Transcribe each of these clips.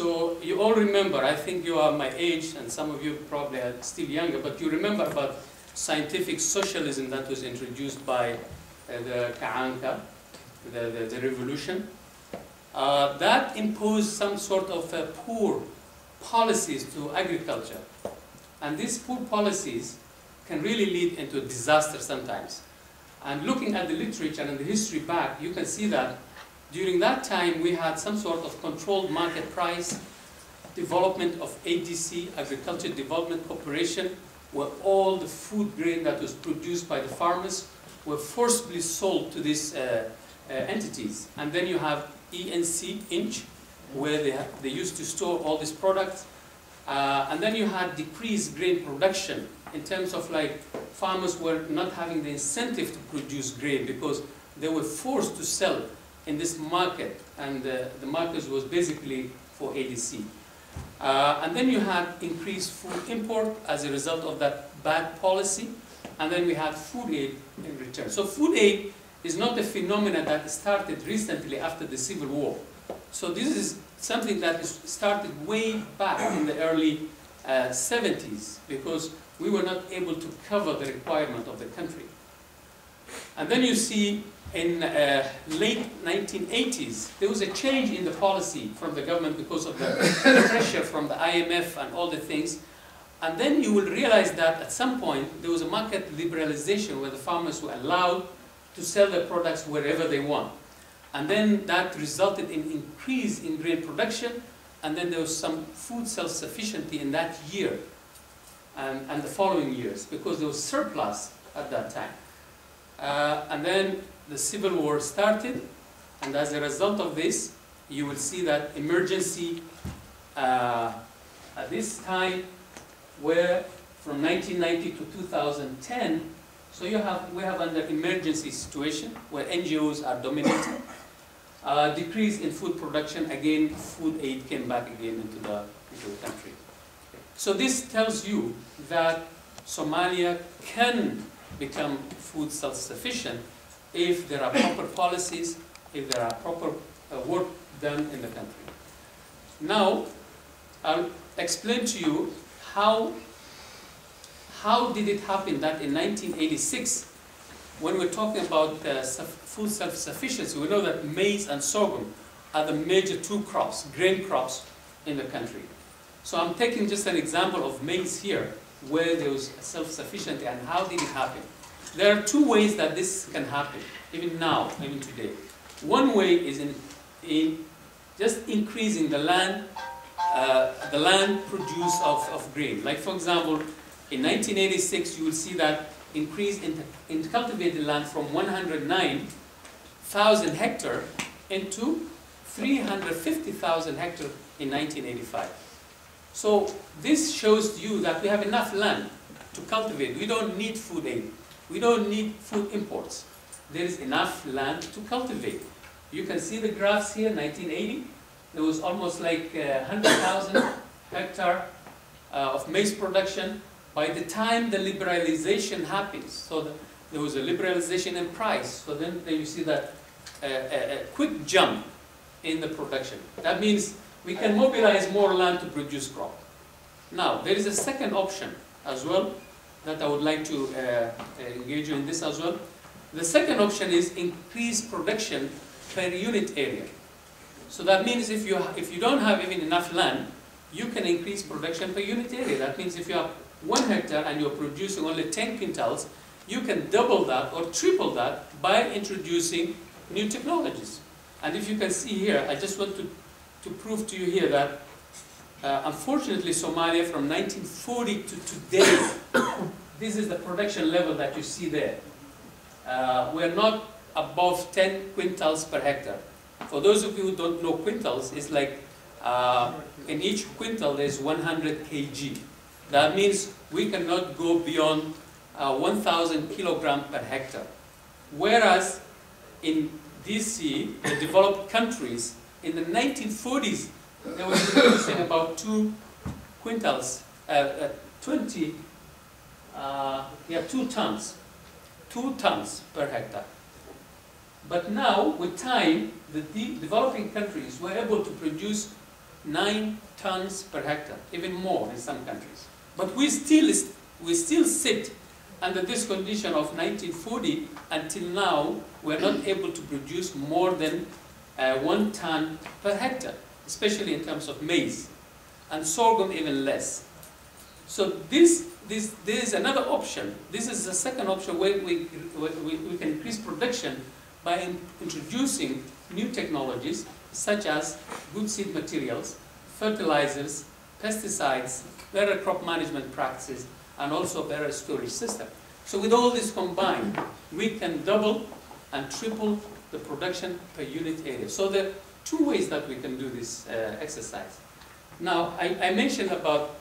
So you all remember, I think you are my age, and some of you probably are still younger, but you remember about scientific socialism that was introduced by uh, the Kacaanka, the, the, the revolution. Uh, that imposed some sort of uh, poor policies to agriculture. And these poor policies can really lead into disaster sometimes. And looking at the literature and the history back, you can see that during that time we had some sort of controlled market price, development of ADC, Agriculture Development Corporation, where all the food grain that was produced by the farmers were forcibly sold to these uh, uh, entities. And then you have ENC, INCH, where they, they used to store all these products. Uh, and then you had decreased grain production in terms of like farmers were not having the incentive to produce grain because they were forced to sell in this market and uh, the market was basically for ADC. Uh, and then you had increased food import as a result of that bad policy and then we had food aid in return. So food aid is not a phenomenon that started recently after the Civil War. So this is something that started way back in the early uh, 70s because we were not able to cover the requirement of the country. And then you see in uh, late 1980s, there was a change in the policy from the government because of the pressure from the IMF and all the things. And then you will realize that at some point, there was a market liberalization where the farmers were allowed to sell their products wherever they want. And then that resulted in increase in grain production, and then there was some food self-sufficiency in that year and, and the following years, because there was surplus at that time. Uh, and then the Civil War started, and as a result of this, you will see that emergency uh, at this time, where from 1990 to 2010, so you have, we have under emergency situation where NGOs are dominating. Uh, decrease in food production, again, food aid came back again into the, into the country. So this tells you that Somalia can become food self-sufficient if there are proper policies, if there are proper uh, work done in the country. Now, I'll explain to you how how did it happen that in 1986, when we're talking about uh, food self-sufficiency, we know that maize and sorghum are the major two crops, grain crops in the country. So I'm taking just an example of maize here, where there was self-sufficiency and how did it happen. There are two ways that this can happen, even now, even today. One way is in, in just increasing the land, uh, the land produce of, of grain. Like for example, in 1986, you will see that increase in, in cultivated land from 109,000 hectare into 350,000 hectare in 1985. So this shows you that we have enough land to cultivate. We don't need food aid. We don't need food imports. There is enough land to cultivate. You can see the graphs here, 1980. There was almost like uh, 100,000 hectare uh, of maize production by the time the liberalization happens, so the, there was a liberalization in price, so then, then you see that uh, a, a quick jump in the production. That means we can mobilize more land to produce crop. Now, there is a second option as well that I would like to uh, uh engage you in this as well. The second option is increase production per unit area. So that means if you, if you don't have even enough land, you can increase production per unit area. That means if you have one hectare and you're producing only 10 quintals, you can double that or triple that by introducing new technologies. And if you can see here, I just want to, to prove to you here that uh, unfortunately Somalia from 1940 to today, this is the production level that you see there. Uh, we're not above 10 quintals per hectare. For those of you who don't know quintals, it's like uh, in each quintal there's 100 kg. That means we cannot go beyond uh, 1,000 kilogram per hectare. Whereas in DC, the developed countries, in the 1940s, they were producing about two quintals, uh, uh, 20, uh, yeah, two tons, two tons per hectare. But now, with time, the de developing countries were able to produce nine tons per hectare, even more in some countries. But we still, we still sit under this condition of 1940 until now, we're not able to produce more than uh, one ton per hectare, especially in terms of maize, and sorghum even less. So this, this, this is another option. This is the second option where we, we, we can increase production by in, introducing new technologies such as good seed materials, fertilizers, pesticides, better crop management practices, and also better storage system. So with all this combined, we can double and triple the production per unit area. So are two ways that we can do this uh, exercise. Now, I, I, mentioned about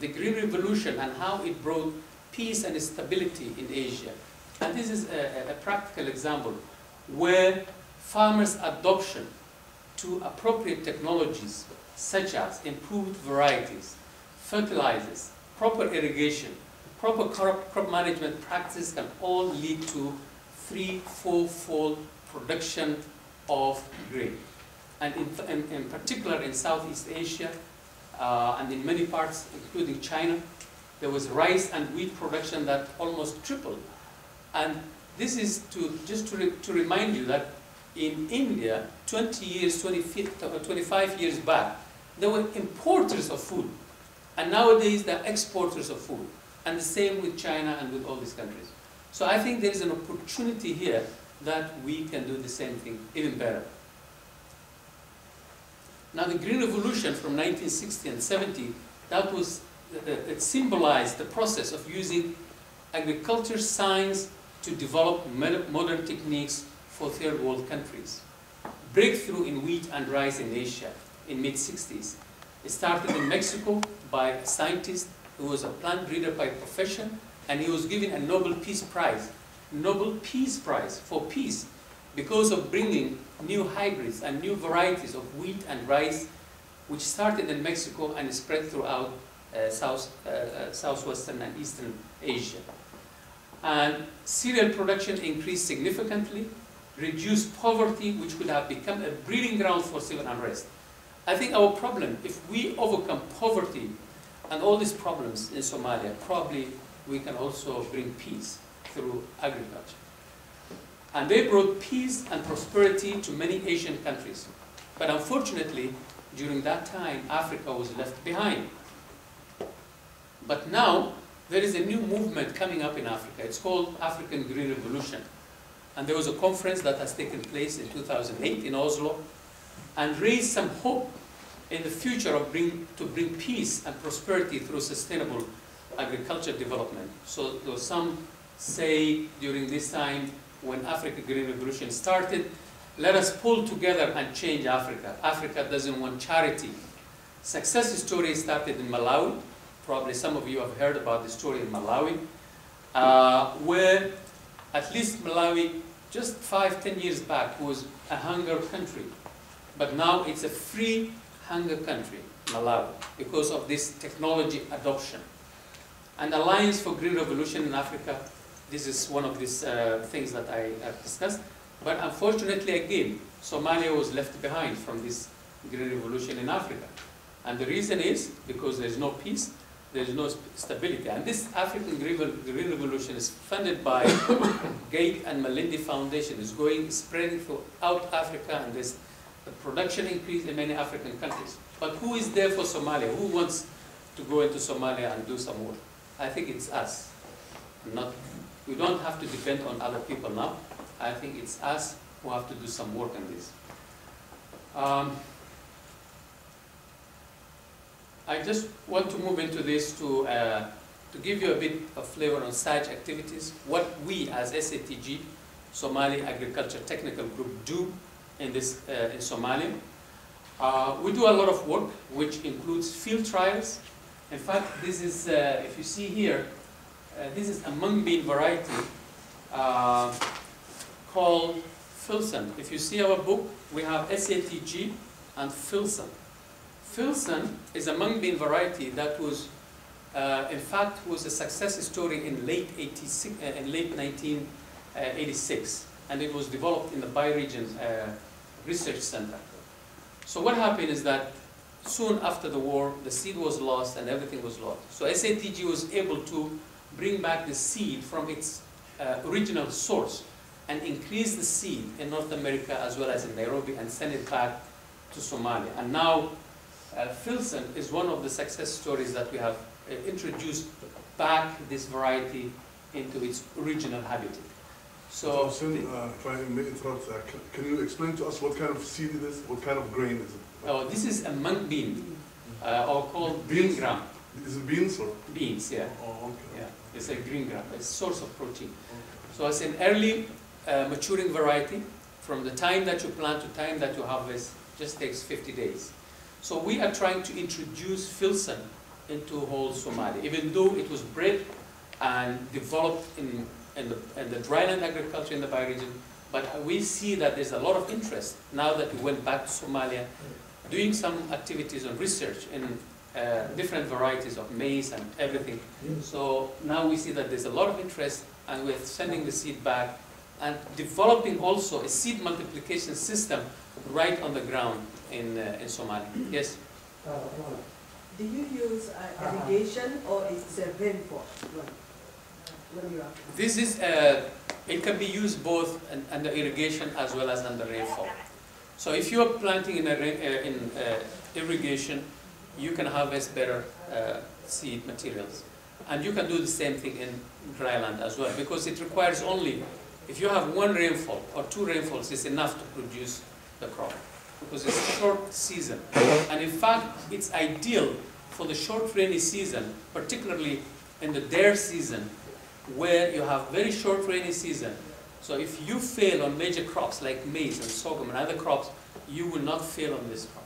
the Green Revolution and how it brought peace and stability in Asia. And this is a, a practical example where farmers' adoption to appropriate technologies such as improved varieties, fertilizers, proper irrigation, proper crop, crop management practices can all lead to three, four-fold production of grain. And in, in, in, particular in Southeast Asia uh, and in many parts, including China, there was rice and wheat production that almost tripled. And this is to just to, re, to remind you that in India, 20 years, 25 years back, they were importers of food. And nowadays, they're exporters of food. And the same with China and with all these countries. So I think there is an opportunity here that we can do the same thing, even better. Now the Green Revolution from 1960 and 70, that was, it symbolized the process of using agriculture science to develop modern techniques for third world countries. Breakthrough in wheat and rice in Asia in mid-60s. It started in Mexico by a scientist who was a plant breeder by profession, and he was given a Nobel Peace Prize. Nobel Peace Prize for peace because of bringing new hybrids and new varieties of wheat and rice, which started in Mexico and spread throughout uh, South, uh, uh, southwestern and eastern Asia. And cereal production increased significantly, reduced poverty, which could have become a breeding ground for civil unrest. I think our problem, if we overcome poverty and all these problems in Somalia, probably we can also bring peace through agriculture. And they brought peace and prosperity to many Asian countries. But unfortunately, during that time, Africa was left behind. But now, there is a new movement coming up in Africa. It's called African Green Revolution. And there was a conference that has taken place in 2008 in Oslo and raised some hope in the future of bring, to bring peace and prosperity through sustainable agriculture development. So though some say during this time when Africa Green Revolution started, let us pull together and change Africa. Africa doesn't want charity. Success story started in Malawi. Probably some of you have heard about the story in Malawi, uh, where at least Malawi, just five, ten years back, was a hunger country. But now it's a free hunger country, Malawi, because of this technology adoption. And Alliance for Green Revolution in Africa, this is one of these uh, things that I have discussed. But unfortunately, again, Somalia was left behind from this Green Revolution in Africa. And the reason is because there's no peace, there's no stability. And this African Green Revolution is funded by Gates and Melinda Foundation. It's going, spreading throughout Africa, and there's the production increase in many African countries. But who is there for Somalia? Who wants to go into Somalia and do some work? I think it's us. Not, we don't have to depend on other people now. I think it's us who have to do some work on this. Um, I just want to move into this to, uh, to give you a bit of flavor on such activities, what we as SATG, Somali Agriculture Technical Group, do in, this, uh, in Somalia. Uh, we do a lot of work, which includes field trials. In fact, this is, uh, if you see here, this is a mung bean variety uh, called Filsan. If you see our book, we have SATG and Filsan. Filsan is a mung bean variety that was, uh, in fact, was a success story in late, 86, in late 1986 and it was developed in the Bay region uh, research center. So what happened is that soon after the war, the seed was lost and everything was lost. So SATG was able to bring back the seed from its uh, original source and increase the seed in North America as well as in Nairobi and send it back to Somalia. And now uh, Filsan is one of the success stories that we have uh, introduced back this variety into its original habitat. So, uh, if I may interrupt, uh, can- can you explain to us what kind of seed it is? What kind of grain is it? oh, this is a mung bean, uh, or called green Beans? Gram. Is it beans or? Beans, yeah. Oh, okay. Yeah, it's a green gram, it's a source of protein. Okay. So it's an early uh, maturing variety. From the time that you plant to time that you harvest, just takes 50 days. So we are trying to introduce Filsan into whole Somalia, even though it was bred and developed in, in, the, in the dryland agriculture in the Bay region. But we see that there's a lot of interest now that we went back to Somalia, doing some activities on research in uh, different varieties of maize and everything. So now we see that there's a lot of interest and we're sending the seed back and developing also a seed multiplication system right on the ground in, uh, in Somalia. Yes? Do you use uh, irrigation or is it rainfall? When, when you are This is, uh, it can be used both in, under irrigation as well as under rainfall. So if you're planting in, a, uh, in uh, irrigation, you can harvest better uh, seed materials. And you can do the same thing in dry land as well, because it requires only, if you have one rainfall or two rainfalls, it's enough to produce the crop, because it's a short season. And in fact, it's ideal for the short rainy season, particularly in the Deyr season, where you have very short rainy season. So if you fail on major crops like maize and sorghum and other crops, you will not fail on this crop.